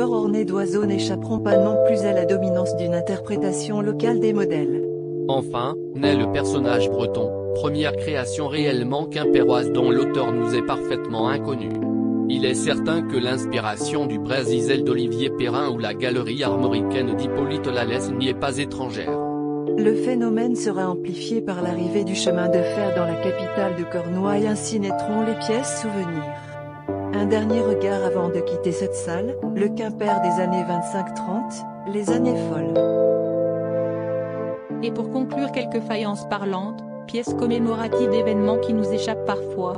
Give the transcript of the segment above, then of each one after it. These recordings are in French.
décors ornés d'oiseaux n'échapperont pas non plus à la dominance d'une interprétation locale des modèles. Enfin, naît le personnage breton, première création réellement quimpéroise dont l'auteur nous est parfaitement inconnu. Il est certain que l'inspiration du Brésil d'Olivier Perrin ou la galerie armoricaine d'Hippolyte Lalès n'y est pas étrangère. Le phénomène sera amplifié par l'arrivée du chemin de fer dans la capitale de Cornouailles ainsi naîtront les pièces souvenirs. Un dernier regard avant de quitter cette salle, le Quimper des années 25-30, les années folles. Et pour conclure quelques faïences parlantes, pièces commémoratives d'événements qui nous échappent parfois.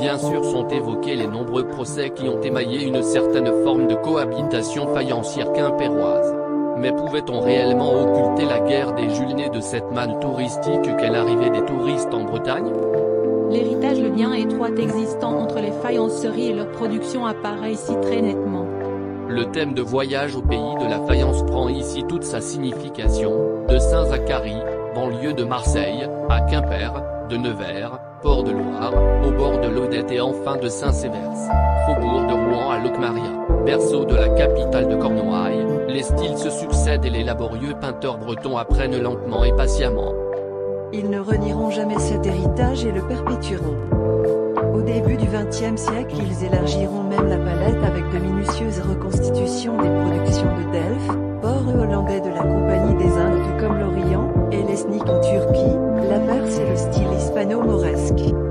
Bien sûr sont évoqués les nombreux procès qui ont émaillé une certaine forme de cohabitation faïencière quimpéroise. Mais pouvait-on réellement occulter la guerre des Jules de cette manne touristique qu'est l'arrivée des touristes en Bretagne? L'héritage le lien étroit existant entre les faïenceries et leur production apparaît ici très nettement. Le thème de voyage au pays de la faïence prend ici toute sa signification, de Saint-Zacharie, banlieue de Marseille, à Quimper, de Nevers, Port de Loire, au bord de l'Odette et enfin de Saint-Séverse, faubourg de Rouen à Locmaria, berceau de la capitale de Cornouailles, les styles se succèdent et les laborieux peinteurs bretons apprennent lentement et patiemment. Ils ne renieront jamais cet héritage et le perpétueront. Au début du XXe siècle ils élargiront même la palette avec de minutieuses reconstitutions des productions de Delft, port hollandais de la Compagnie des Indes comme l'Orient, et l'Esnik en Turquie, la Perse et le style hispano-mauresque.